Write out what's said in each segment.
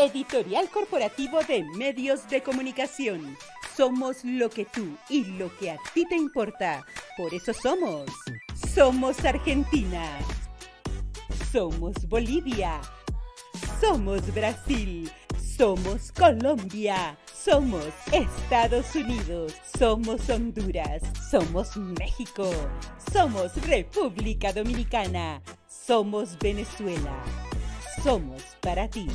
Editorial Corporativo de Medios de Comunicación. Somos lo que tú y lo que a ti te importa. Por eso somos. Somos Argentina. Somos Bolivia. Somos Brasil. Somos Colombia. Somos Estados Unidos. Somos Honduras. Somos México. Somos República Dominicana. Somos Venezuela. Somos para ti.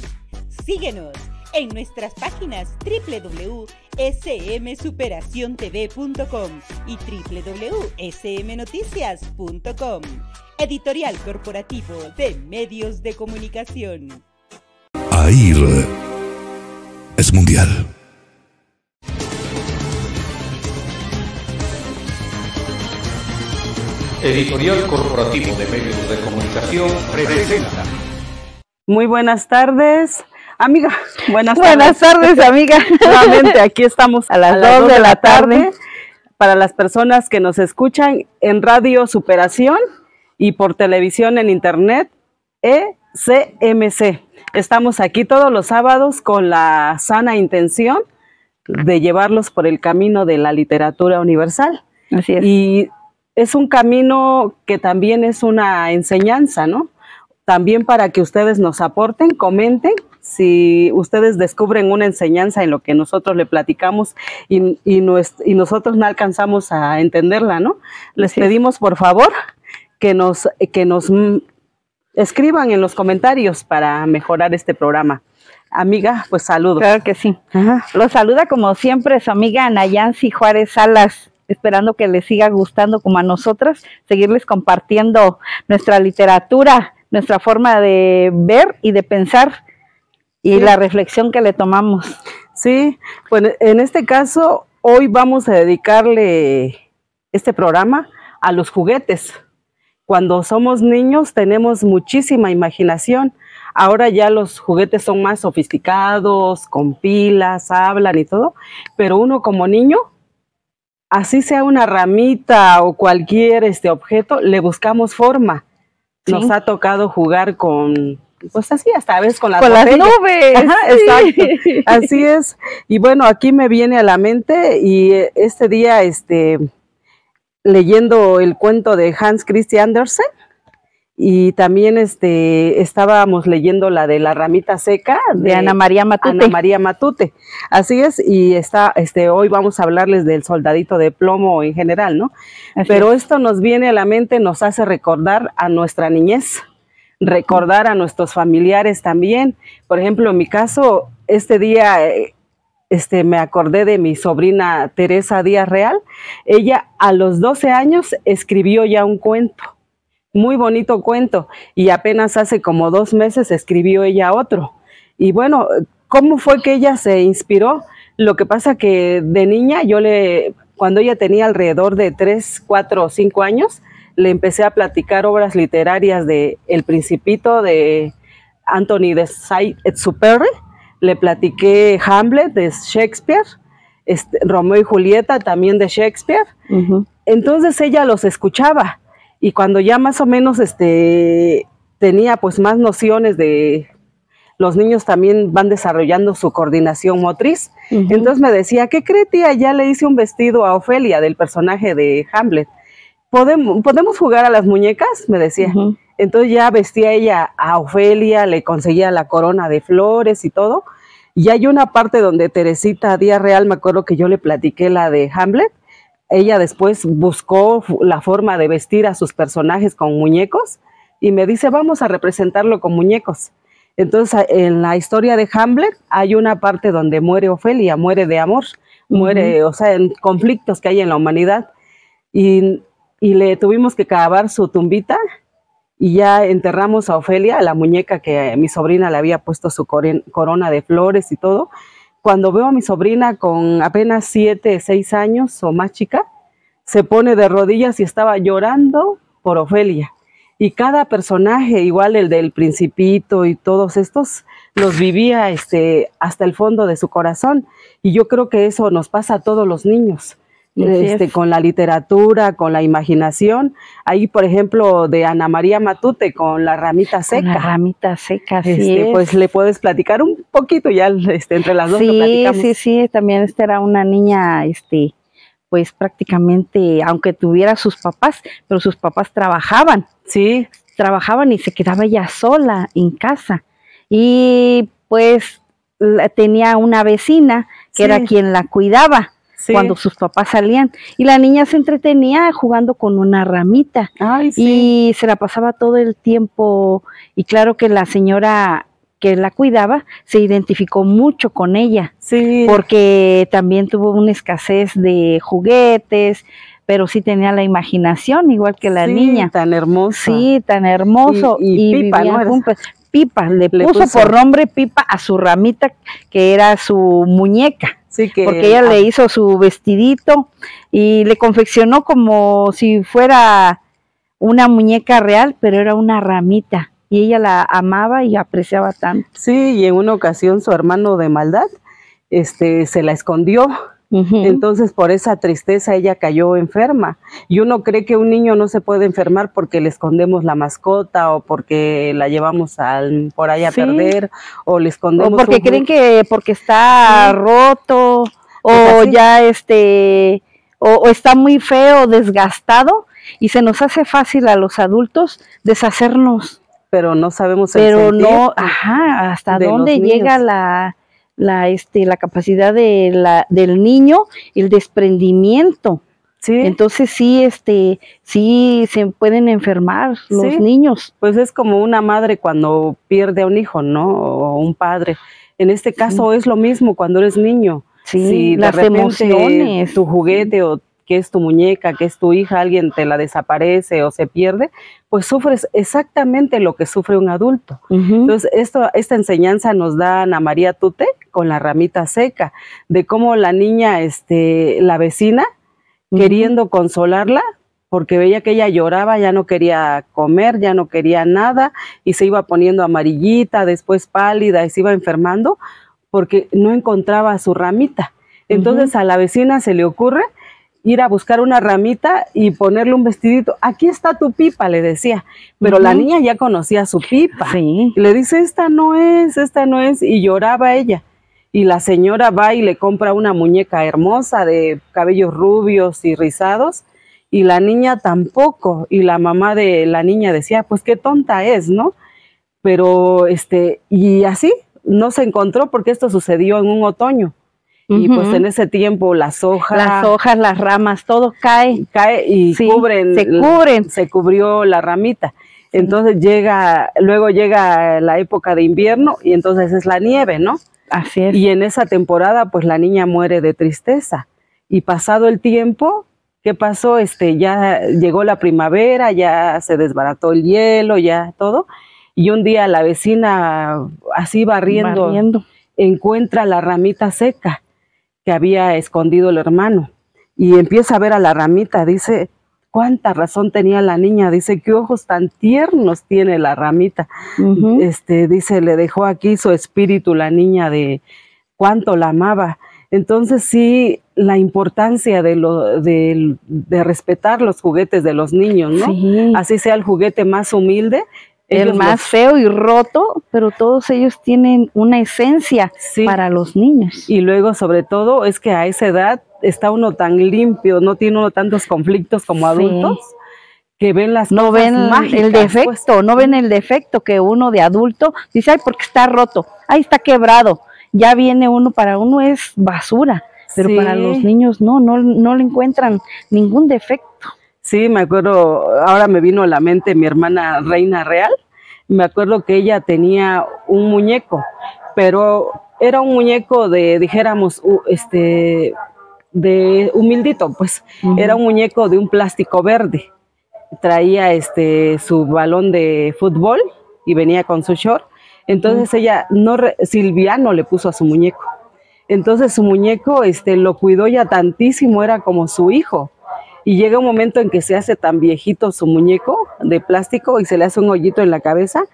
Síguenos en nuestras páginas www.smsuperaciontv.com y www.smnoticias.com. Editorial Corporativo de Medios de Comunicación. AIR es mundial. Editorial Corporativo de Medios de Comunicación presenta. Muy buenas tardes. Amiga, buenas, buenas tardes. amiga. Nuevamente aquí estamos a las, 2 de, la tarde. Para las personas que nos escuchan en Radio Superación y por televisión en internet, ECMC. Estamos aquí todos los sábados con la sana intención de llevarlos por el camino de la literatura universal. Así es. Y es un camino que también es una enseñanza, ¿no? También para que ustedes nos aporten, comenten si ustedes descubren una enseñanza en lo que nosotros le platicamos y, y, nosotros no alcanzamos a entenderla, ¿no? Les pedimos por favor que nos, que nos escriban en los comentarios para mejorar este programa. Amiga, pues saludos. Claro que sí. Los saluda como siempre su amiga Nayansi Juárez Salas esperando que les siga gustando como a nosotras, seguirles compartiendo nuestra literatura, nuestra forma de ver y de pensar y la reflexión que le tomamos. Sí, pues en este caso, hoy vamos a dedicarle este programa a los juguetes. Cuando somos niños tenemos muchísima imaginación. Ahora ya los juguetes son más sofisticados, con pilas, hablan y todo, pero uno como niño así sea una ramita o cualquier este objeto, le buscamos forma. Nos ha tocado jugar con, pues así, hasta a veces con las, con las nubes. exacto. Así es. Y bueno, aquí me viene a la mente y eh, este día, este, leyendo el cuento de Hans Christian Andersen, y también este estábamos leyendo la de la ramita seca de, Ana María Matute. Ana María Matute. Así es, y está este hoy vamos a hablarles del soldadito de plomo en general, ¿no? Pero esto nos viene a la mente, nos hace recordar a nuestra niñez, recordar a nuestros familiares también. Por ejemplo, en mi caso, este día eh, este, me acordé de mi sobrina Teresa Díaz Real. Ella a los 12 años escribió ya un cuento muy bonito cuento y apenas hace como dos meses escribió ella otro. Y bueno, ¿cómo fue que ella se inspiró? Lo que pasa que de niña yo le, cuando ella tenía alrededor de tres, cuatro o cinco años, le empecé a platicar obras literarias de El Principito de Anthony de Saint-Exupéry, le platiqué Hamlet de Shakespeare, este, Romeo y Julieta también de Shakespeare. Entonces ella los escuchaba y cuando ya más o menos este, tenía pues más nociones de los niños también van desarrollando su coordinación motriz. Entonces me decía, ¿qué cree tía? Ya le hice un vestido a Ofelia del personaje de Hamlet. ¿Podemos, ¿podemos jugar a las muñecas? Me decía. Entonces ya vestía ella a Ofelia, le conseguía la corona de flores y todo. Y hay una parte donde Teresita Díaz Real, me acuerdo que yo le platiqué la de Hamlet, ella después buscó la forma de vestir a sus personajes con muñecos y me dice, vamos a representarlo con muñecos. Entonces, en la historia de Hamlet hay una parte donde muere Ofelia, muere de amor, muere, o sea, en conflictos que hay en la humanidad. Y, le tuvimos que cavar su tumbita y ya enterramos a Ofelia, la muñeca que mi sobrina le había puesto su corona de flores y todo cuando veo a mi sobrina con apenas siete, seis años o más chica, se pone de rodillas y estaba llorando por Ofelia. Y cada personaje, igual el del principito y todos estos, los vivía este, hasta el fondo de su corazón. Y yo creo que eso nos pasa a todos los niños. Este, es. con la literatura, con la imaginación. Ahí, por ejemplo, de Ana María Matute con la ramita Con la seca. ramita seca, así Este, es. pues le puedes platicar un poquito ya este, entre las dos sí, platicamos. sí, sí, también esta era una niña, este, pues prácticamente, aunque tuviera sus papás, pero sus papás trabajaban, Sí, trabajaban y se quedaba ella sola en casa. Y pues la- tenía una vecina que era Sí. quien la cuidaba sí. cuando sus papás salían. Y la niña se entretenía jugando con una ramita. Ay, sí. y se la pasaba todo el tiempo y claro que la señora que la cuidaba se identificó mucho con ella sí. porque también tuvo una escasez de juguetes, pero sí tenía la imaginación igual que la Sí, niña. Tan hermosa. Sí, tan hermoso. Y- y Pipa. Pipa, le, Le puso, puso. por nombre Pipa a su ramita, que era su muñeca Sí, que porque ella le hizo su vestidito y le confeccionó como si fuera una muñeca real, pero era una ramita y ella la amaba y apreciaba tanto. Sí, y en una ocasión su hermano de maldad este, se la escondió. Entonces, por esa tristeza, ella cayó enferma. Y uno cree que un niño no se puede enfermar porque le escondemos la mascota o porque la llevamos al, por ahí a Sí. perder o le o escondemos. porque un ju- creen que porque está Sí. roto o Pues ya este o, o está muy feo, desgastado y se nos hace fácil a los adultos deshacernos. Pero no sabemos el pero no, ajá, hasta de dónde llega niños. la, la, este, la capacidad de la, del niño, el desprendimiento. Sí, Entonces sí, este, sí se pueden enfermar los Sí. niños. pues es como una madre cuando pierde a un hijo, ¿no? O un padre. En este caso es lo mismo cuando eres niño. Sí, si las repente emociones. tu juguete o que es tu muñeca, que es tu hija, alguien te la desaparece o se pierde, pues sufres exactamente lo que sufre un adulto. Entonces, esto, esta enseñanza nos da Ana María Tute con la ramita seca, de cómo la niña, este, la vecina, queriendo consolarla, porque veía que ella lloraba, ya no quería comer, ya no quería nada, y se iba poniendo amarillita, después pálida, y se iba enfermando, porque no encontraba a su ramita. Entonces a la vecina se le ocurre ir a buscar una ramita y ponerle un vestidito. Aquí está tu pipa, le decía. Pero la niña ya conocía su pipa. Sí. Y le dice, esta no es, esta no es, y lloraba ella. Y la señora va y le compra una muñeca hermosa de cabellos rubios y rizados, y la niña tampoco. Y la mamá de la niña decía, pues qué tonta es, ¿no? Pero, este, y así no se encontró porque esto sucedió en un otoño. Y pues en ese tiempo las hojas Las hojas, las ramas, todo cae. cae y Sí, cubren, se cubren. se cubrió la ramita. Entonces llega, luego llega la época de invierno y entonces es la nieve, ¿no? Así es. Y en esa temporada, pues la niña muere de tristeza. Y pasado el tiempo, ¿qué pasó? Este, ya llegó la primavera, ya se desbarató el hielo, ya todo. Y un día la vecina, así barriendo, Barriendo. encuentra la ramita seca que había escondido el hermano. Y empieza a ver a la ramita, dice, cuánta razón tenía la niña, dice, qué ojos tan tiernos tiene la ramita este, dice, le dejó aquí su espíritu la niña de cuánto la amaba. Entonces sí, la importancia de, lo, de, de respetar los juguetes de los niños, ¿no? Sí. Así sea el juguete más humilde. El ellos más los- feo y roto, pero todos ellos tienen una esencia Sí. para los niños. Y luego, sobre todo, es que a esa edad está uno tan limpio, no tiene uno tantos conflictos como Sí. adultos, que ven las no cosas ven mágicas, el defecto, pues. no ven el defecto que uno de adulto dice, ay, porque está roto, ay, está quebrado. Ya viene uno, para uno es basura, pero Sí. para los niños no, no, no le encuentran ningún defecto. Sí, me acuerdo, ahora me vino a la mente mi hermana Reina Real. Me acuerdo que ella tenía un muñeco, pero era un muñeco de, dijéramos, este, de humildito, pues. Era un muñeco de un plástico verde. Traía este su balón de fútbol y venía con su short. Entonces ella no re- Silviano le puso a su muñeco. Entonces su muñeco este lo cuidó ya tantísimo, era como su hijo. Y llega un momento en que se hace tan viejito su muñeco de plástico y se le hace un hoyito en la cabeza.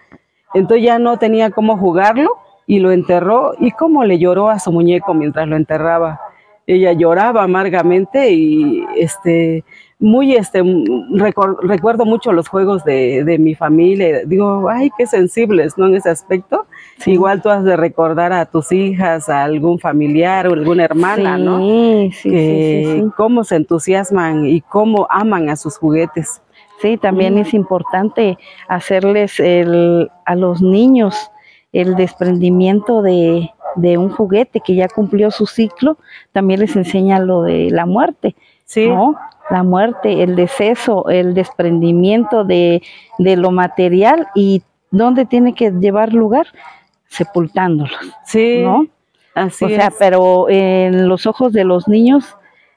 Entonces ya no tenía cómo jugarlo y lo enterró. ¿Y cómo le lloró a su muñeco mientras lo enterraba? ella lloraba amargamente y este muy este recuerdo mucho los juegos de, de mi familia digo ay qué sensibles no en ese aspecto Sí. igual tú has de recordar a tus hijas a algún familiar o alguna hermana no Sí, que sí, sí. cómo se entusiasman y cómo aman a sus juguetes Sí, también es importante hacerles el, a los niños el desprendimiento de, de un juguete que ya cumplió su ciclo, también les enseña lo de la muerte, sí ¿no? La muerte, el deceso, el desprendimiento de, de lo material y dónde tiene que llevar lugar, sepultándolos, sí ¿no? así o sea, es. pero en los ojos de los niños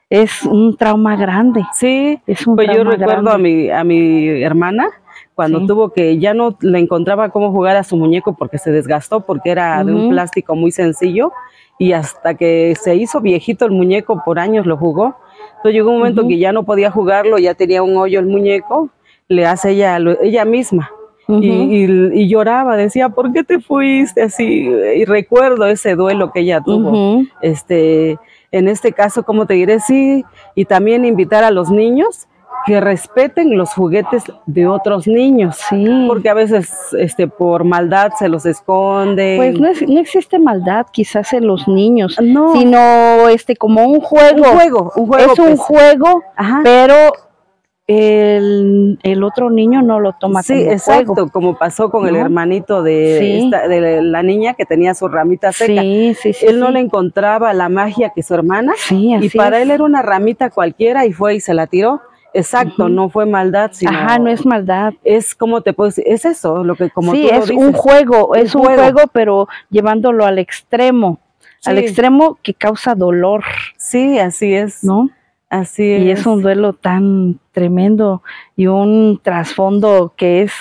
es un trauma grande. sí Es un Pues yo recuerdo a mi, a mi hermana cuando Sí. tuvo que ya no le encontraba cómo jugar a su muñeco porque se desgastó porque era de un plástico muy sencillo y hasta que se hizo viejito el muñeco por años lo jugó. Entonces llegó un momento que ya no podía jugarlo, ya tenía un hoyo el muñeco, le hace ella ella misma. Y, y- y lloraba, decía, ¿por qué te fuiste así? Y recuerdo ese duelo que ella tuvo. Este, en este caso, como te diré, sí, y también invitar a los niños que respeten los juguetes de otros niños, Sí. porque a veces, este, por maldad se los esconden. Pues no, es- no existe maldad quizás en los niños, No, sino este como un juego. un juego, un juego. es un pues. juego, Ajá. pero el, el otro niño no lo toma Sí, como exacto, juego. como pasó con el hermanito de, Sí. esta- de la niña que tenía su ramita seca. Sí, sí, sí. Él no le encontraba la magia que su hermana, Sí, y para es. él era una ramita cualquiera y fue y se la tiró. Exacto, no fue maldad, sino Ajá, no es maldad. es como te puedo decir, es eso, lo que como sí, tú lo es dices. un juego, es un juego. juego, pero llevándolo al extremo, al extremo que causa dolor, Sí, así es. ¿no? Así Y es. es un duelo tan tremendo y un trasfondo que es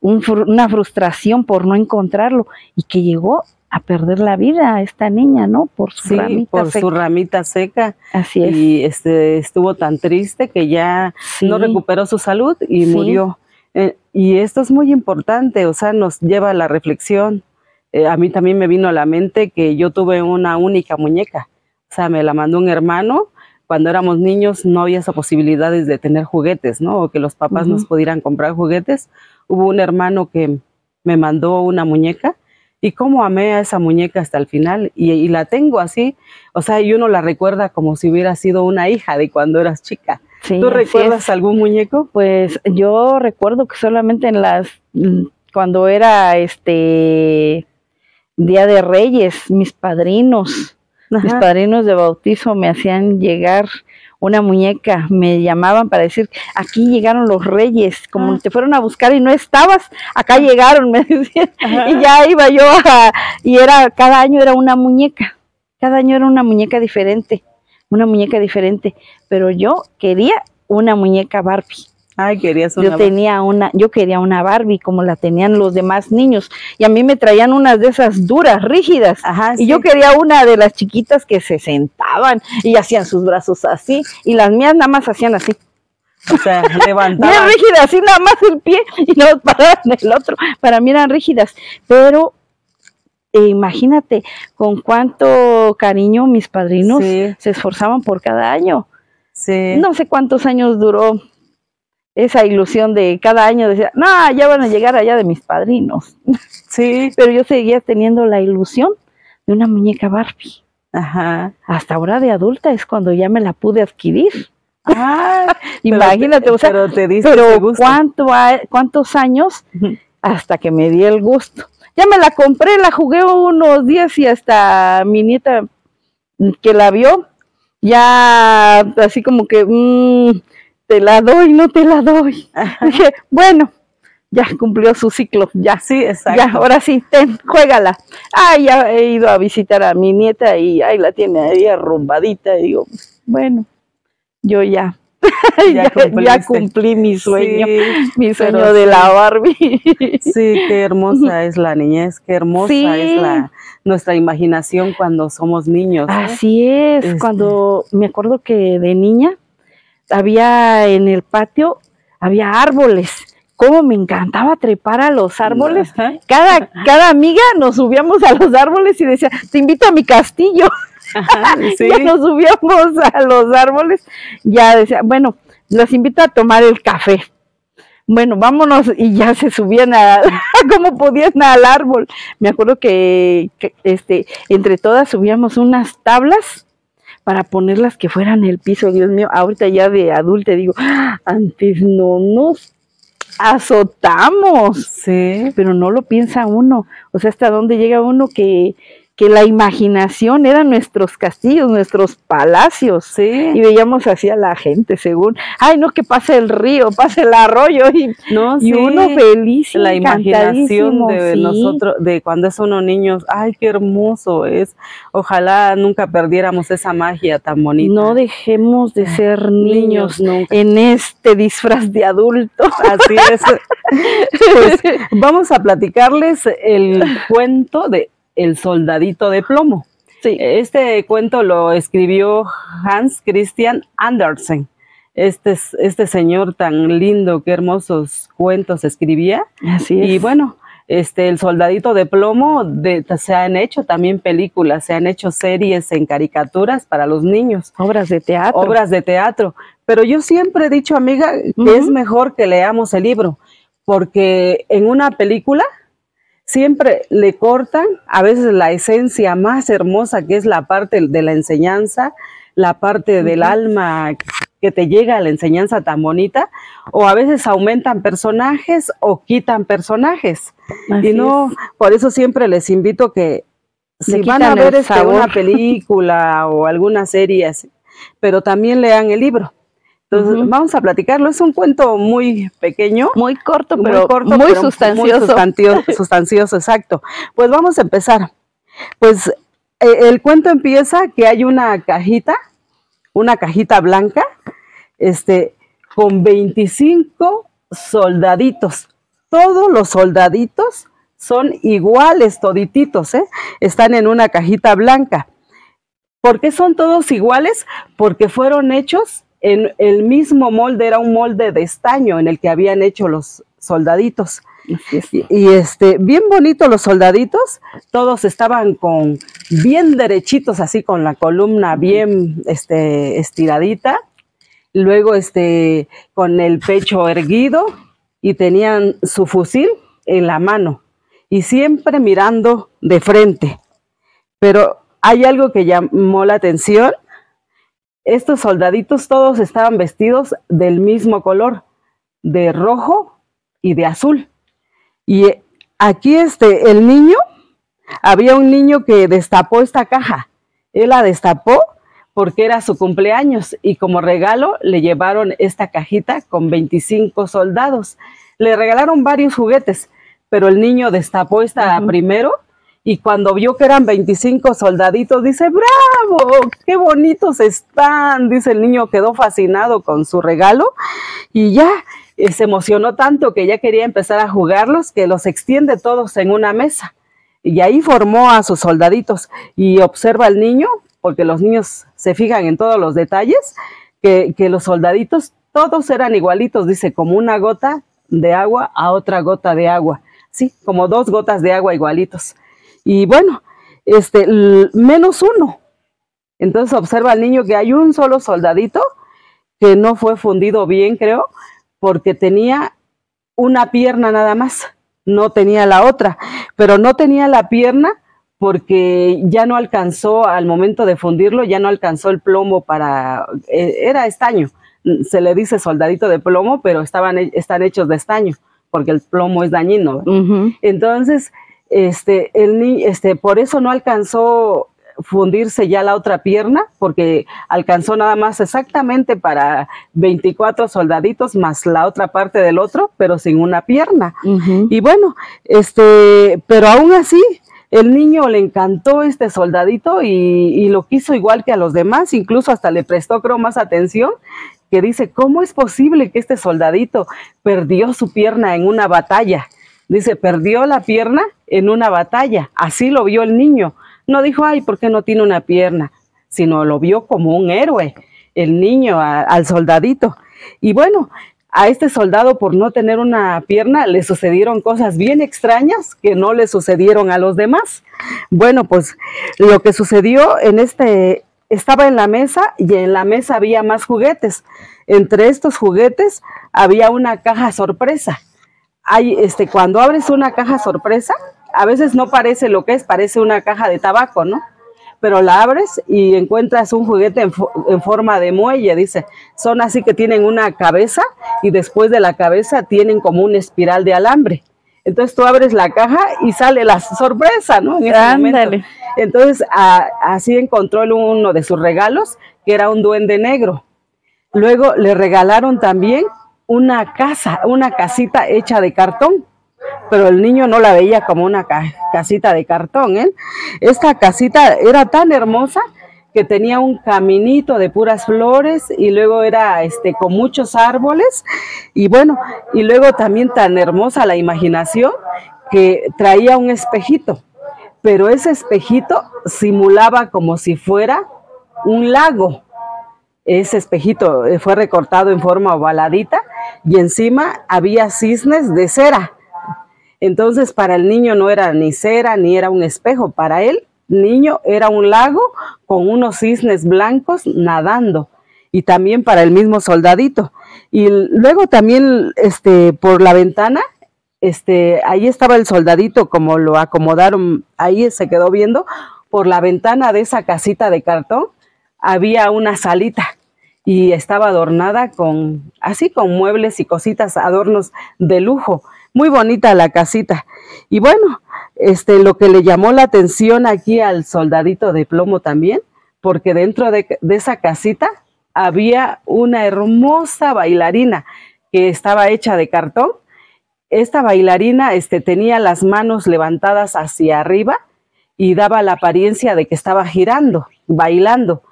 un una frustración por no encontrarlo y que llegó a perder la vida a esta niña, ¿no? Por su sí, ramita por seca. su ramita seca Así es. y este estuvo tan triste que ya Sí. no recuperó su salud y Sí. murió. Eh, y esto es muy importante, o sea, nos lleva a la reflexión. Eh, a mí también me vino a la mente que yo tuve una única muñeca, o sea, me la mandó un hermano. Cuando éramos niños no había esas posibilidades de tener juguetes, ¿no? O que los papás nos pudieran comprar juguetes. Hubo un hermano que me mandó una muñeca y cómo amé a esa muñeca hasta el final y, y la tengo así, o sea, y uno la recuerda como si hubiera sido una hija de cuando eras chica. Sí, ¿Tú recuerdas algún muñeco? Pues yo recuerdo que solamente en las cuando era este Día de Reyes, mis padrinos, mis padrinos de bautizo me hacían llegar una muñeca, me llamaban para decir, aquí llegaron los reyes, como Ah. te fueron a buscar y no estabas, acá llegaron, me decían, Ajá. y ya iba yo a, y era, cada año era una muñeca, cada año era una muñeca diferente, una muñeca diferente, pero yo quería una muñeca Barbie. Ay, querías una. Yo tenía una, yo quería una Barbie como la tenían los demás niños y a mí me traían unas de esas duras, rígidas. Ajá, Y yo quería una de las chiquitas que se sentaban y hacían sus brazos así y las mías nada más hacían así. O sea, Bien levantaba. rígidas, así nada más el pie y no paraban el otro. Para mí eran rígidas, pero eh, imagínate con cuánto cariño mis padrinos Sí. se esforzaban por cada año. Sí. No sé cuántos años duró esa ilusión de cada año decía, no, ya van a llegar allá de mis padrinos. Sí. Pero yo seguía teniendo la ilusión de una muñeca Barbie. Ajá. Hasta ahora de adulta es cuando ya me la pude adquirir. Ah, Imagínate, pero o sea, pero te diste pero. ¿cuánto ¿cuántos años hasta que me di el gusto? Ya me la compré, la jugué unos días y hasta mi nieta mm, que la vio, ya así como que, mm, te la doy, no te la doy. Dije, bueno, ya cumplió su ciclo, ya. Sí, exacto. Ya, ahora sí, ten, juégala. Ah, ya he ido a visitar a mi nieta y ahí la tiene ahí arrumbadita. Y digo, bueno, yo ya, Ya cumplí mi sueño, Sí, mi sueño de sí. la Barbie. Sí, qué hermosa es la niñez, qué hermosa Sí. es la nuestra imaginación cuando somos niños. Así es, Este. cuando me acuerdo que de niña había en el patio, había árboles cómo me encantaba trepar a los árboles. Ajá. Cada, cada amiga nos subíamos a los árboles y decía, te invito a mi castillo. Ajá, sí. Ya nos subíamos a los árboles, ya decía, bueno, los invito a tomar el café. Bueno, vámonos y ya se subían a como podían al árbol. Me acuerdo que, que, este entre todas subíamos unas tablas para ponerlas que fueran el piso. Dios mío, ahorita ya de adulta digo, "Ah, antes no nos azotamos Sí. pero no lo piensa uno. O sea, hasta dónde llega uno que, que la imaginación eran nuestros castillos, nuestros palacios. Sí. Y veíamos así a la gente, según, ay, no, que pase el río, pase el arroyo, y, No, y sí. uno feliz. la imaginación de sí. nosotros, de cuando es uno niños, ay, qué hermoso es. Ojalá nunca perdiéramos esa magia tan bonita. No dejemos de ser niños, nunca. en este disfraz de adulto. Así es. Pues, vamos a platicarles el cuento de El soldadito de plomo. Sí. Este cuento lo escribió Hans Christian Andersen. Este, es- este señor tan lindo, qué hermosos cuentos escribía. Así es. Y bueno, este, el soldadito de plomo, de- se han hecho también películas, se han hecho series en caricaturas para los niños, obras de teatro. obras de teatro. Pero yo siempre he dicho, amiga, que es mejor que leamos el libro, porque en una película siempre le cortan a veces la esencia más hermosa, que es la parte de la enseñanza, la parte del alma que te llega a la enseñanza tan bonita, o a veces aumentan personajes o quitan personajes. Así y no, es. por eso siempre les invito que si Le van a ver este, una película o alguna serie, así, pero también lean el libro. Entonces, vamos a platicarlo. Es un cuento muy pequeño, Muy corto, muy pero corto, muy pero sustancioso. sustantio- sustancioso, exacto. Pues vamos a empezar. Pues eh, el cuento empieza que hay una cajita, una cajita blanca, este, con 25 soldaditos. Todos los soldaditos son iguales, todititos, ¿eh? Están en una cajita blanca. ¿Por qué son todos iguales? Porque fueron hechos en el mismo molde, era un molde de estaño en el que habían hecho los soldaditos. Y, este, bien bonitos los soldaditos, todos estaban con bien derechitos, así con la columna bien este, estiradita, luego este, con el pecho erguido y tenían su fusil en la mano y siempre mirando de frente. Pero hay algo que llamó la atención. Estos soldaditos todos estaban vestidos del mismo color, de rojo y de azul. Y eh, aquí este, el niño, había un niño que destapó esta caja. Él la destapó porque era su cumpleaños y como regalo le llevaron esta cajita con 25 soldados. Le regalaron varios juguetes, pero el niño destapó esta primero y cuando vio que eran 25 soldaditos, dice, bravo, qué bonitos están. Dice el niño, quedó fascinado con su regalo y ya eh, se emocionó tanto que ya quería empezar a jugarlos, que los extiende todos en una mesa. Y ahí formó a sus soldaditos y observa al niño, porque los niños se fijan en todos los detalles, que, que los soldaditos todos eran igualitos, dice, como una gota de agua a otra gota de agua, sí, como dos gotas de agua igualitos. Y bueno, este, menos uno. Entonces observa al niño que hay un solo soldadito que no fue fundido bien, creo, porque tenía una pierna nada más, no tenía la otra, pero no tenía la pierna porque ya no alcanzó al momento de fundirlo, ya no alcanzó el plomo para, eh, era estaño, se le dice soldadito de plomo, pero estaban, están hechos de estaño, porque el plomo es dañino. Entonces, este, el ni- este, por eso no alcanzó fundirse ya la otra pierna, porque alcanzó nada más exactamente para 24 soldaditos más la otra parte del otro, pero sin una pierna. Y bueno, este, pero aún así, el niño le encantó este soldadito y, y lo quiso igual que a los demás, incluso hasta le prestó, creo, más atención, que dice, ¿cómo es posible que este soldadito perdió su pierna en una batalla? Dice, perdió la pierna en una batalla, así lo vio el niño. No dijo, ay, ¿por qué no tiene una pierna? Sino lo vio como un héroe, el niño al soldadito. Y bueno, a este soldado por no tener una pierna le sucedieron cosas bien extrañas que no le sucedieron a los demás. Bueno, pues lo que sucedió en este estaba en la mesa y en la mesa había más juguetes. Entre estos juguetes había una caja sorpresa. Hay, este, cuando abres una caja sorpresa, a veces no parece lo que es, parece una caja de tabaco, ¿no? Pero la abres y encuentras un juguete en, en, forma de muelle, dice. Son así que tienen una cabeza y después de la cabeza tienen como una espiral de alambre. Entonces tú abres la caja y sale la sorpresa, ¿no? En ese. Entonces a, así encontró uno de sus regalos, que era un duende negro. Luego le regalaron también una casa, una casita hecha de cartón, pero el niño no la veía como una ca casita de cartón. ¿eh? Esta casita era tan hermosa que tenía un caminito de puras flores y luego era este con muchos árboles y bueno, y luego también tan hermosa la imaginación que traía un espejito, pero ese espejito simulaba como si fuera un lago. Ese espejito eh, fue recortado en forma ovaladita y encima había cisnes de cera. Entonces para el niño no era ni cera ni era un espejo, para él niño era un lago con unos cisnes blancos nadando y también para el mismo soldadito. Y luego también este por la ventana este ahí estaba el soldadito como lo acomodaron, ahí se quedó viendo por la ventana de esa casita de cartón había una salita y estaba adornada con así con muebles y cositas, adornos de lujo. Muy bonita la casita. Y bueno, este, lo que le llamó la atención aquí al soldadito de plomo también, porque dentro de, de esa casita había una hermosa bailarina que estaba hecha de cartón. Esta bailarina este, tenía las manos levantadas hacia arriba y daba la apariencia de que estaba girando, bailando.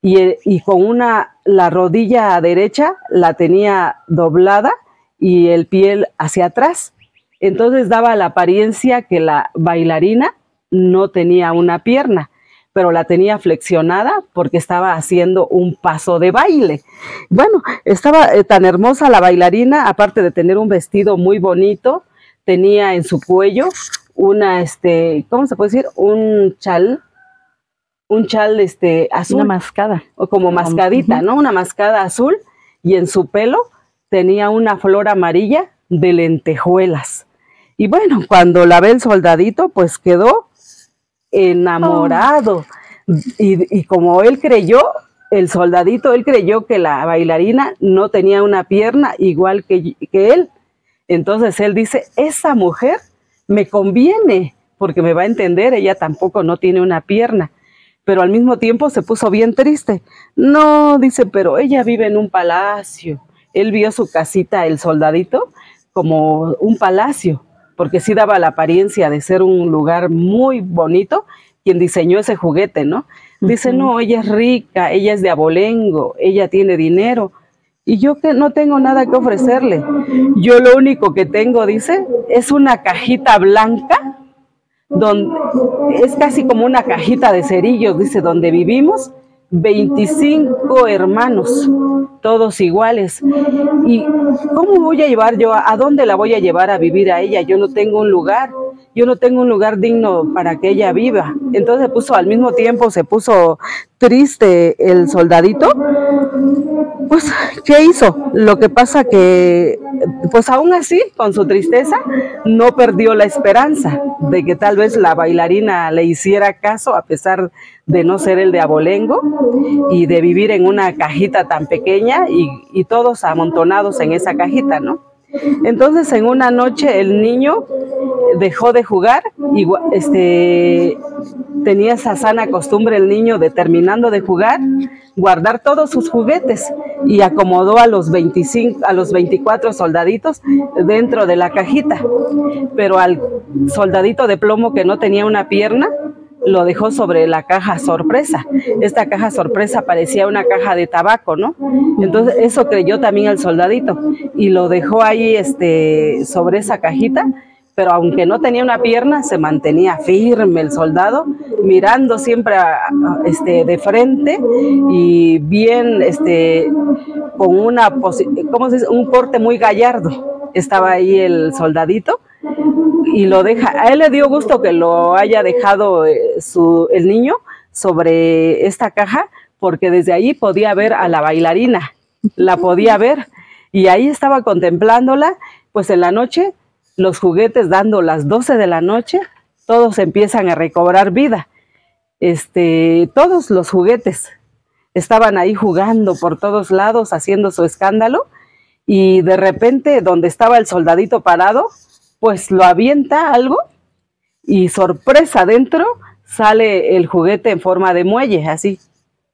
Y, y, con una, la rodilla derecha la tenía doblada y el pie hacia atrás. Entonces daba la apariencia que la bailarina no tenía una pierna, pero la tenía flexionada porque estaba haciendo un paso de baile. Bueno, estaba eh, tan hermosa la bailarina, aparte de tener un vestido muy bonito, tenía en su cuello una, este, ¿cómo se puede decir? Un chal, un chal, este, azul. Una mascada. O como mascadita, ¿no? Una mascada azul y en su pelo tenía una flor amarilla de lentejuelas. Y bueno, cuando la ve el soldadito, pues quedó enamorado. Y, y, como él creyó, el soldadito, él creyó que la bailarina no tenía una pierna igual que, que él. Entonces él dice, esa mujer me conviene, porque me va a entender, ella tampoco no tiene una pierna. Pero al mismo tiempo se puso bien triste. No, dice, pero ella vive en un palacio. Él vio su casita, el soldadito, como un palacio porque sí daba la apariencia de ser un lugar muy bonito, quien diseñó ese juguete, ¿no? Dice, uh -huh. no, ella es rica, ella es de abolengo, ella tiene dinero, y yo que no tengo nada que ofrecerle. Yo lo único que tengo, dice, es una cajita blanca, donde es casi como una cajita de cerillos, dice, donde vivimos, 25 hermanos, todos iguales. ¿Y cómo voy a llevar yo? ¿A dónde la voy a llevar a vivir a ella? Yo no tengo un lugar, yo no tengo un lugar digno para que ella viva. Entonces puso al mismo tiempo, se puso triste el soldadito. Pues, ¿qué hizo? Lo que pasa que, pues aún así, con su tristeza, no perdió la esperanza de que tal vez la bailarina le hiciera caso a pesar de no ser el de abolengo y de vivir en una cajita tan pequeña y, y todos amontonados en esa cajita, ¿no? Entonces en una noche el niño dejó de jugar y este, tenía esa sana costumbre el niño de terminando de jugar, guardar todos sus juguetes y acomodó a los 25, a los 24 soldaditos dentro de la cajita. Pero al soldadito de plomo que no tenía una pierna, lo dejó sobre la caja sorpresa. Esta caja sorpresa parecía una caja de tabaco, ¿no? Entonces eso creyó también el soldadito y lo dejó ahí este, sobre esa cajita, pero aunque no tenía una pierna, se mantenía firme el soldado, mirando siempre este, de frente y bien este, con, una ¿cómo se dice? Un porte muy gallardo. Estaba ahí el soldadito y lo deja. A él le dio gusto que lo haya dejado eh, su, el niño sobre esta caja porque desde ahí podía ver a la bailarina, la podía ver y ahí estaba contemplándola, pues en la noche los juguetes dando las 12 de la noche, todos empiezan a recobrar vida. Este, todos los juguetes estaban ahí jugando por todos lados, haciendo su escándalo, y de repente donde estaba el soldadito parado, pues lo avienta algo y sorpresa dentro sale el juguete en forma de muelle, así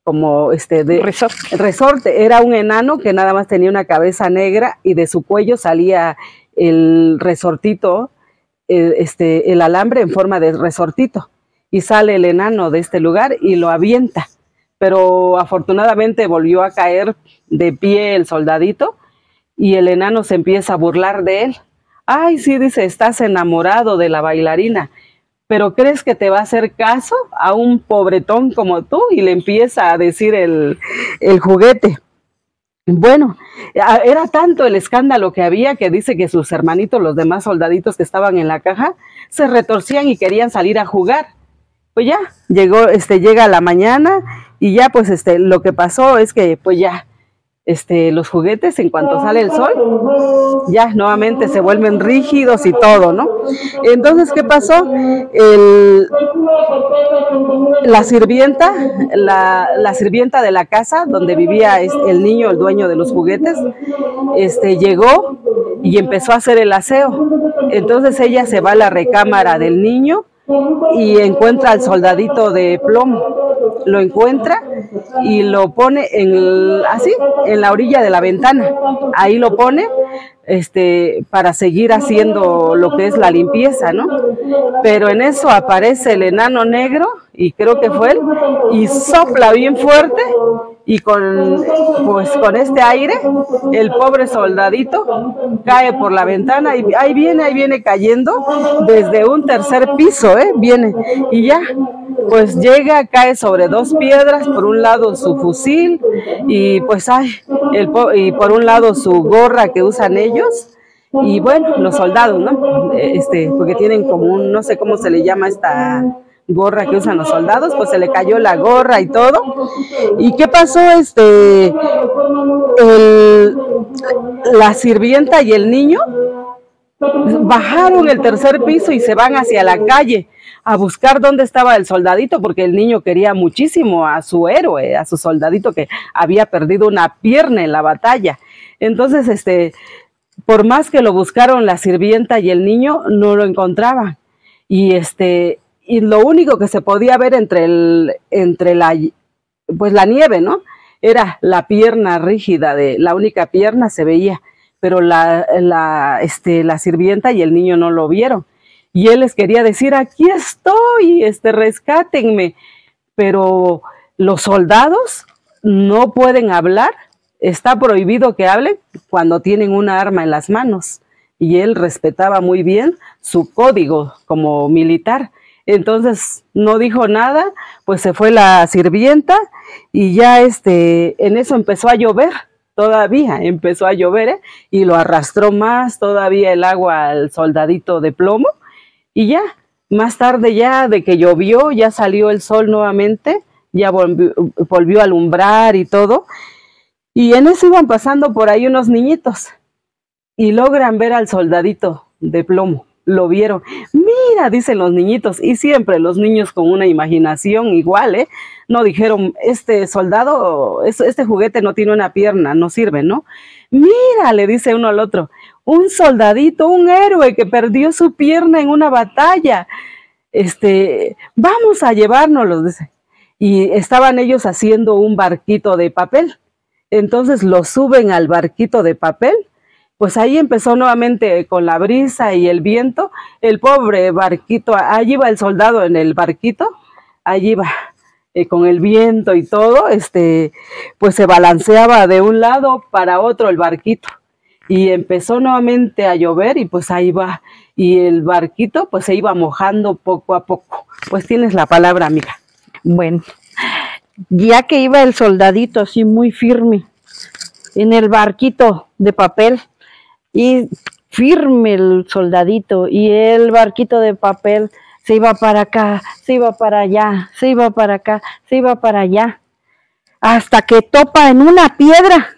como este de Resorte. resorte. Era un enano que nada más tenía una cabeza negra y de su cuello salía el resortito, el, este, el alambre en forma de resortito. Y sale el enano de este lugar y lo avienta. Pero afortunadamente volvió a caer de pie el soldadito y el enano se empieza a burlar de él. Ay, sí, dice, estás enamorado de la bailarina, pero ¿crees que te va a hacer caso a un pobretón como tú? Y le empieza a decir el, el juguete. Bueno, era tanto el escándalo que había que dice que sus hermanitos, los demás soldaditos que estaban en la caja, se retorcían y querían salir a jugar. Pues ya, llegó, este, llega la mañana y ya, pues, este, lo que pasó es que, pues ya, este, los juguetes, en cuanto sale el sol, ya nuevamente se vuelven rígidos y todo, ¿no? Entonces, ¿qué pasó? El, la sirvienta, la, sirvienta de la casa donde vivía el niño, el dueño de los juguetes, este, llegó y empezó a hacer el aseo. Entonces ella se va a la recámara del niño y encuentra al soldadito de plomo. Lo encuentra y lo pone en así, en la orilla de la ventana. Ahí lo pone este, para seguir haciendo lo que es la limpieza, ¿no? Pero en eso aparece el enano negro, y creo que fue él, y sopla bien fuerte, y con, pues, con este aire, el pobre soldadito cae por la ventana, y ahí viene, ahí viene cayendo desde un tercer piso, ¿eh? Viene, y ya, pues llega, cae sobre dos piedras, por un lado su fusil, y pues ay, el, y por un lado su gorra que usan ellos, y bueno, los soldados, ¿no? Este, porque tienen como un, no sé cómo se le llama esta gorra que usan los soldados, pues se le cayó la gorra y todo. ¿Y qué pasó? Este, el- la sirvienta y el niño bajaron el tercer piso y se van hacia la calle a buscar dónde estaba el soldadito, porque el niño quería muchísimo a su héroe, a su soldadito que había perdido una pierna en la batalla. Entonces, este, por más que lo buscaron la sirvienta y el niño, no lo encontraban. Y este, y lo único que se podía ver entre el, entre la, pues la nieve, ¿no? Era la pierna rígida de, la única pierna se veía, pero la, la, este, la sirvienta y el niño no lo vieron. Y él les quería decir, aquí estoy, este, rescátenme. Pero los soldados no pueden hablar, está prohibido que hablen cuando tienen una arma en las manos. Y él respetaba muy bien su código como militar. Entonces no dijo nada, pues se fue la sirvienta y ya este, en eso empezó a llover, todavía empezó a llover ¿eh? y lo arrastró más todavía el agua al soldadito de plomo y ya, más tarde ya de que llovió, ya salió el sol nuevamente, ya volvió, volvió a alumbrar y todo. Y en eso iban pasando por ahí unos niñitos y logran ver al soldadito de plomo. Lo vieron. Mira, dicen los niñitos, y siempre los niños con una imaginación igual, ¿eh? No dijeron, este soldado, es- este juguete no tiene una pierna, no sirve, ¿no? Mira, le dice uno al otro, un soldadito, un héroe que perdió su pierna en una batalla. Este, vamos a llevárnoslo, dice. Y estaban ellos haciendo un barquito de papel. Entonces lo suben al barquito de papel. Pues ahí empezó nuevamente con la brisa y el viento. El pobre barquito, allí va el soldado en el barquito, allí va eh, con el viento y todo, este, pues se balanceaba de un lado para otro el barquito y empezó nuevamente a llover y pues ahí va. Y el barquito pues se iba mojando poco a poco. Pues tienes la palabra, amiga. Bueno, ya que iba el soldadito así muy firme, en el barquito de papel y firme el soldadito y el barquito de papel se iba para acá, se iba para allá, se iba para acá, se iba para allá, hasta que topa en una piedra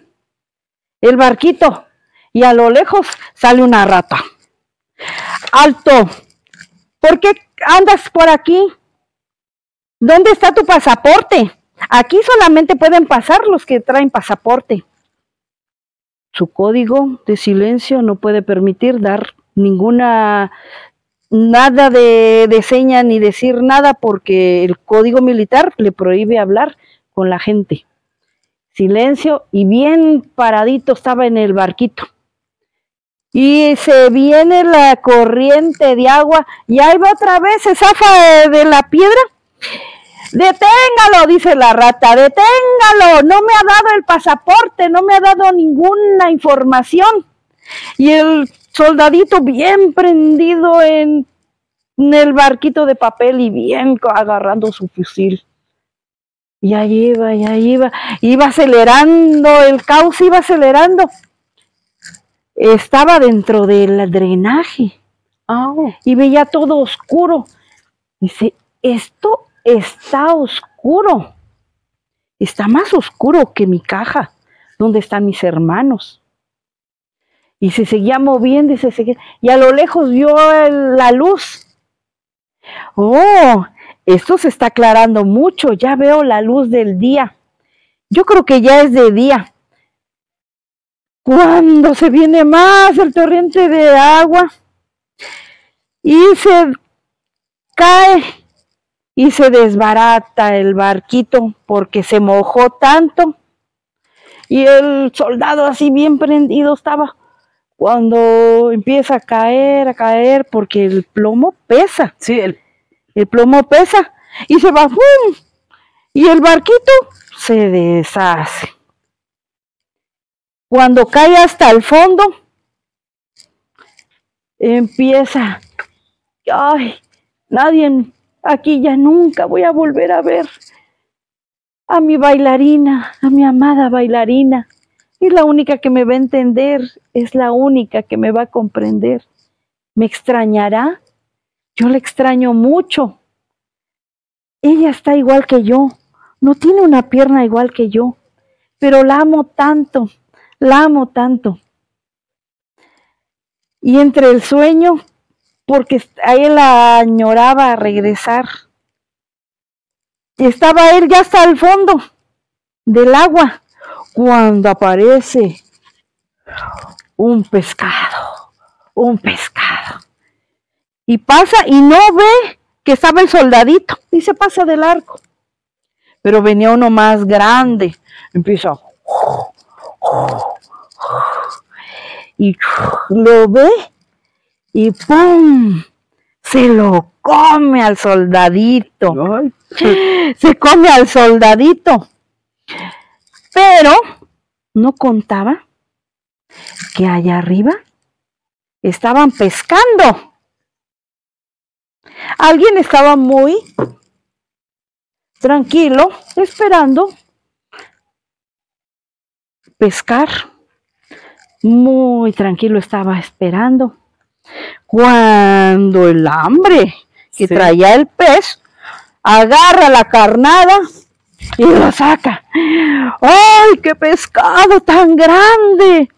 el barquito y a lo lejos sale una rata. Alto, ¿por qué andas por aquí? ¿Dónde está tu pasaporte? Aquí solamente pueden pasar los que traen pasaporte. Su código de silencio no puede permitir dar ninguna nada de, de seña ni decir nada porque el código militar le prohíbe hablar con la gente. Silencio y bien paradito estaba en el barquito. Y se viene la corriente de agua y ahí va otra vez, se zafa de la piedra. Deténgalo, dice la rata, deténgalo, no me ha dado el pasaporte, no me ha dado ninguna información. Y el soldadito bien prendido en, el barquito de papel y bien agarrando su fusil. Y ahí iba, y ahí iba, iba acelerando, el caos iba acelerando. Estaba dentro del drenaje y veía todo oscuro. Dice, esto está oscuro. Está más oscuro que mi caja, donde están mis hermanos y se seguía moviendo y se seguía, y a lo lejos vio la luz. Oh, esto se está aclarando mucho, ya veo la luz del día. Yo creo que ya es de día. Cuando se viene más el torrente de agua y se cae y se desbarata el barquito porque se mojó tanto y el soldado así bien prendido estaba cuando empieza a caer, a caer, porque el plomo pesa. Sí, el, el plomo pesa y se va, ¡fum! y el barquito se deshace. Cuando cae hasta el fondo, empieza, ay, nadie, aquí ya nunca voy a volver a ver a mi bailarina, a mi amada bailarina. Es la única que me va a entender, es la única que me va a comprender. ¿Me extrañará? Yo la extraño mucho. Ella está igual que yo, no tiene una pierna igual que yo, pero la amo tanto, la amo tanto. Y entre el sueño, porque a él la añoraba regresar, estaba él ya hasta el fondo del agua, cuando aparece un pescado, un pescado. Y pasa y no ve que estaba el soldadito y se pasa del arco. Pero venía uno más grande, empieza y lo ve y ¡pum! Se lo come al soldadito. Se come al soldadito. Pero no contaba que allá arriba estaban pescando. Alguien estaba muy tranquilo esperando pescar. Muy tranquilo estaba esperando. Cuando el hambre que traía el pez agarra la carnada y lo saca. ¡Ay, qué pescado tan grande!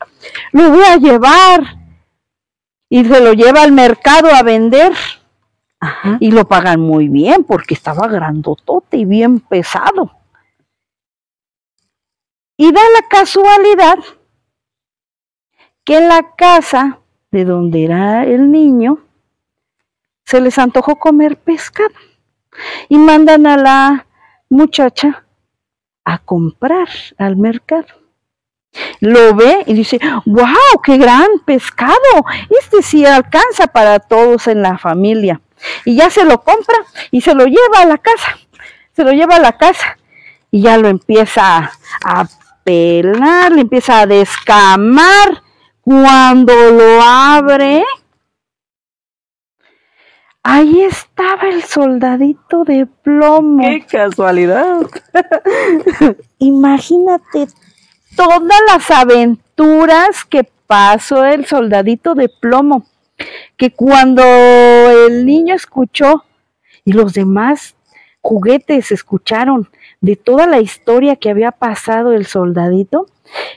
Lo voy a llevar. Y se lo lleva al mercado a vender. Y lo pagan muy bien porque estaba grandotote y bien pesado. Y da la casualidad que en la casa de donde era el niño se les antojó comer pescado y mandan a la muchacha a comprar al mercado. Lo ve y dice, wow, qué gran pescado. Este sí alcanza para todos en la familia. Y ya se lo compra y se lo lleva a la casa. Se lo lleva a la casa y ya lo empieza a pelar, le empieza a descamar. Cuando lo abre, Ahí estaba el soldadito de plomo. ¡Qué casualidad! Imagínate todas las aventuras que pasó el soldadito de plomo, que cuando el niño escuchó y los demás juguetes escucharon de toda la historia que había pasado el soldadito,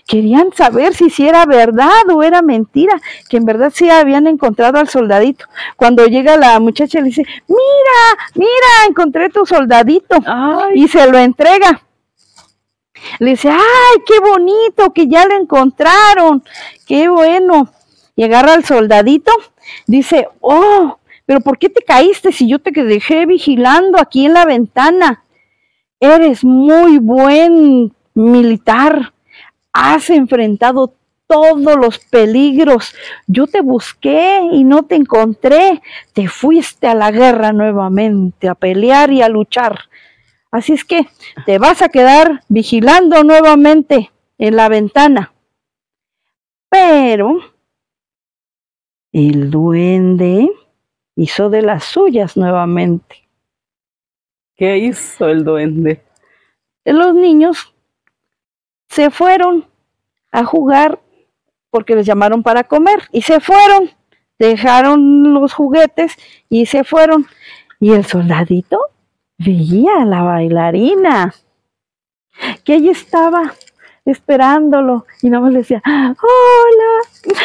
querían saber si, si era verdad o era mentira, que en verdad sí habían encontrado al soldadito. Cuando llega la muchacha le dice, mira, mira, encontré tu soldadito Ay, y se lo entrega. Le dice, ay, qué bonito que ya lo encontraron, qué bueno. Y agarra al soldadito, dice, oh, pero ¿por qué te caíste si yo te dejé vigilando aquí en la ventana? Eres muy buen militar, has enfrentado todos los peligros. Yo te busqué y no te encontré. Te fuiste a la guerra nuevamente, a pelear y a luchar. Así es que te vas a quedar vigilando nuevamente en la ventana. Pero el duende hizo de las suyas nuevamente. ¿Qué hizo el duende? Los niños se fueron a jugar porque les llamaron para comer y se fueron, dejaron los juguetes y se fueron. Y el soldadito veía a la bailarina, que ella estaba esperándolo y nada más le decía, hola.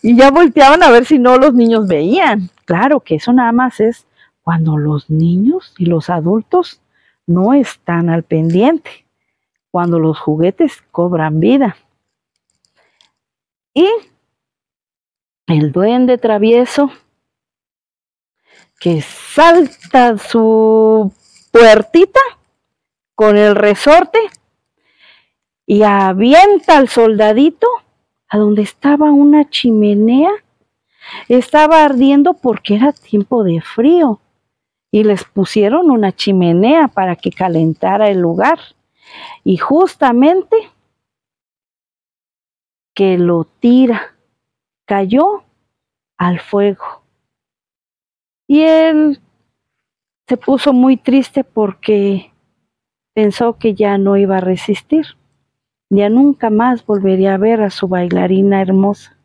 Y ya volteaban a ver si no los niños veían. Claro que eso nada más es cuando los niños y los adultos no están al pendiente, cuando los juguetes cobran vida. Y el duende travieso que salta su puertita con el resorte y avienta al soldadito a donde estaba una chimenea. Estaba ardiendo porque era tiempo de frío y les pusieron una chimenea para que calentara el lugar. Y justamente que lo tira, cayó al fuego. Y él se puso muy triste porque pensó que ya no iba a resistir. Ya nunca más volvería a ver a su bailarina hermosa.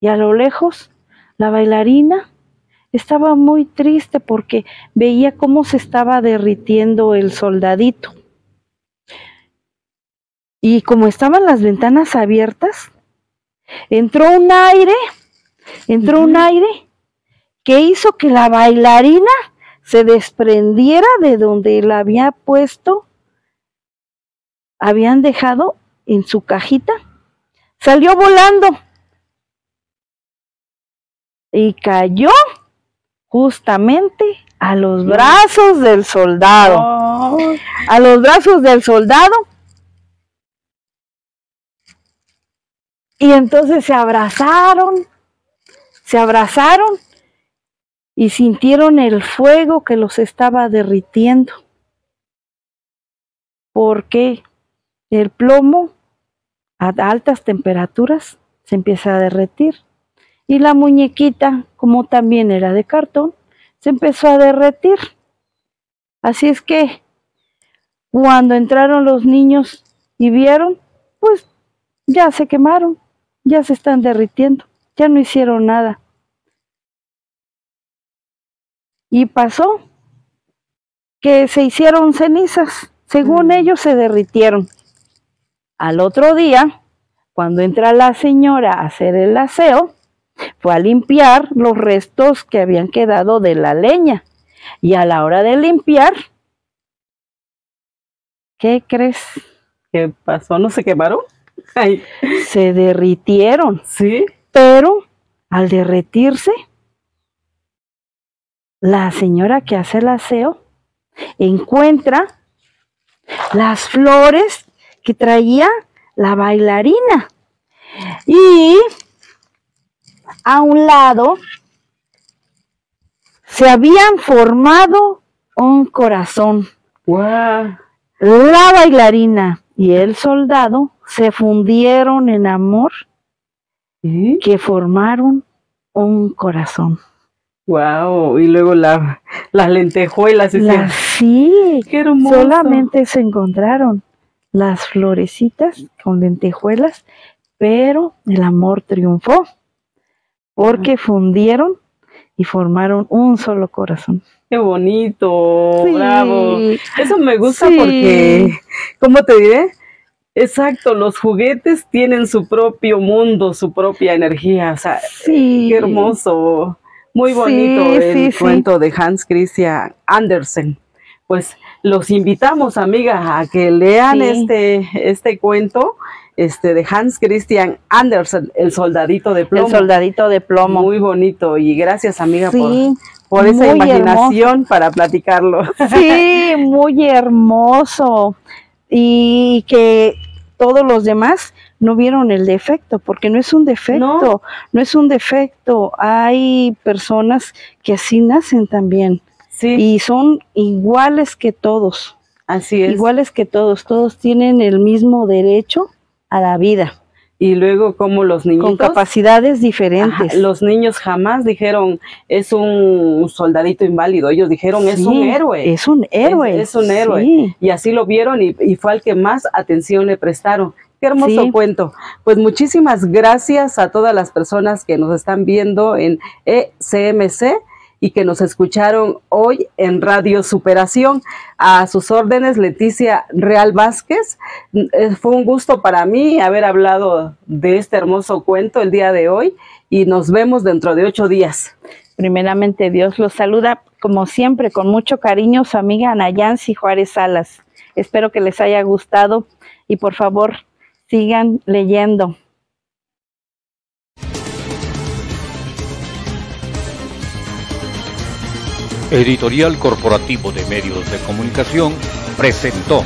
Y a lo lejos, la bailarina estaba muy triste porque veía cómo se estaba derritiendo el soldadito. Y como estaban las ventanas abiertas, entró un aire, entró un aire que hizo que la bailarina se desprendiera de donde la había puesto, habían dejado en su cajita, salió volando. Y cayó justamente a los brazos del soldado, Oh, a los brazos del soldado. Y entonces se abrazaron, se abrazaron y sintieron el fuego que los estaba derritiendo. Porque el plomo a altas temperaturas se empieza a derretir. Y la muñequita, como también era de cartón, se empezó a derretir. Así es que cuando entraron los niños y vieron, pues ya se quemaron, ya se están derritiendo, ya no hicieron nada. Y pasó que se hicieron cenizas, según ellos se derritieron. Al otro día, cuando entra la señora a hacer el aseo, fue a limpiar los restos que habían quedado de la leña. Y a la hora de limpiar, ¿qué crees? ¿Qué pasó? ¿No se quemaron? Ay, Se derritieron. sí. Pero al derretirse, la señora que hace el aseo encuentra las flores que traía la bailarina. Y a un lado se habían formado un corazón. Guau. La bailarina y el soldado se fundieron en amor que formaron un corazón. Wow. Y luego la, las lentejuelas. Las, sí, Qué hermoso. solamente se encontraron las florecitas con lentejuelas, pero el amor triunfó porque fundieron y formaron un solo corazón. Qué bonito, Sí. bravo. Eso me gusta Sí. porque, ¿cómo te diré? Exacto, los juguetes tienen su propio mundo, su propia energía. O sea, Sí. qué hermoso. Muy bonito el cuento de Hans Christian Andersen. Pues los invitamos, amiga, a que lean este, este cuento este, de Hans Christian Andersen, El soldadito de plomo. El soldadito de plomo. Muy bonito y gracias, amiga, por, sí, por esa imaginación para platicarlo. sí, muy hermoso. Y que todos los demás no vieron el defecto, porque no es un defecto, no, es un defecto. Hay personas que así nacen también Sí, y son iguales que todos, así es. iguales que todos, todos tienen el mismo derecho a la vida, Y luego como los niños con capacidades diferentes. los niños jamás dijeron es un soldadito inválido, ellos dijeron es un héroe. Es un héroe. Es, es un héroe. sí. Y así lo vieron y, y fue al que más atención le prestaron. Qué hermoso Sí. cuento. Pues muchísimas gracias a todas las personas que nos están viendo en ECMC y que nos escucharon hoy en Radio Superación. A sus órdenes, Leticia Real Vázquez. Eh, Fue un gusto para mí haber hablado de este hermoso cuento el día de hoy y nos vemos dentro de ocho días. Primeramente, Dios los saluda, como siempre, con mucho cariño, su amiga Anayansi Juárez Salas. Espero que les haya gustado y por favor sigan leyendo. Editorial Corporativo de Medios de Comunicación presentó